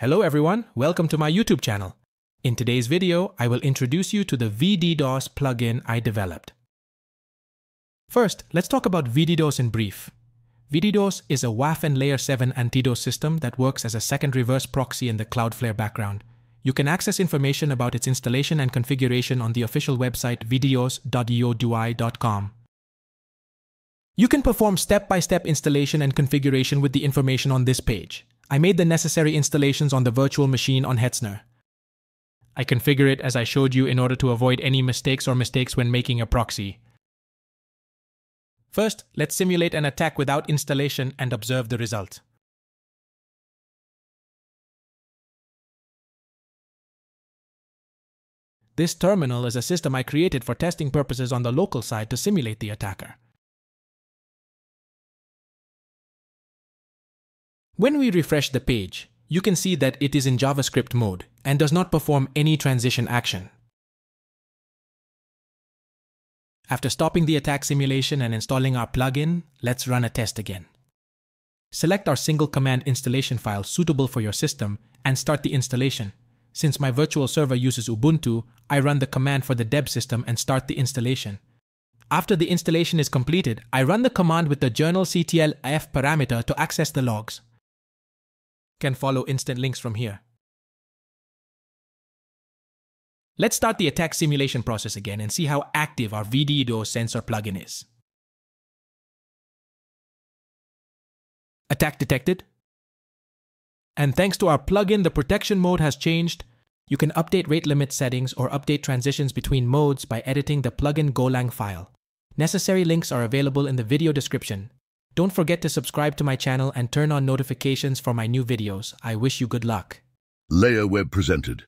Hello everyone, welcome to my YouTube channel. In today's video, I will introduce you to the VDDoS plugin I developed. First, let's talk about VDDoS in brief. VDDoS is a WAF and Layer 7 anti-DOS system that works as a second reverse proxy in the Cloudflare background. You can access information about its installation and configuration on the official website vddos.voduy.com. You can perform step-by-step -step installation and configuration with the information on this page. I made the necessary installations on the virtual machine on Hetzner. I configure it as I showed you in order to avoid any mistakes or mistakes when making a proxy. First, let's simulate an attack without installation and observe the result. This terminal is a system I created for testing purposes on the local side to simulate the attacker. When we refresh the page, you can see that it is in JavaScript mode and does not perform any transition action. After stopping the attack simulation and installing our plugin, let's run a test again. Select our single command installation file suitable for your system and start the installation. Since my virtual server uses Ubuntu, I run the command for the deb system and start the installation. After the installation is completed, I run the command with the journalctl f parameter to access the logs can follow instant links from here. Let's start the attack simulation process again and see how active our VDDoS sensor plugin is. Attack detected. And thanks to our plugin, the protection mode has changed. You can update rate limit settings or update transitions between modes by editing the plugin Golang file. Necessary links are available in the video description. Don't forget to subscribe to my channel and turn on notifications for my new videos. I wish you good luck. Layer Web presented.